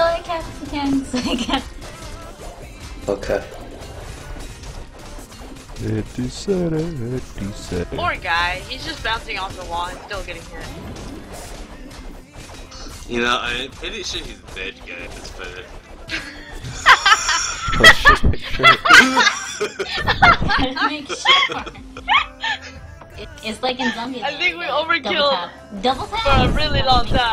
Soy cat if I can. Soy cat. Okay. Poor guy, he's just bouncing off the wall and still getting hit. You know, I'm pretty sure he's dead guy at this point. Make sure. It's like in zombie. I think we Double tap. Double tap. for a really long time.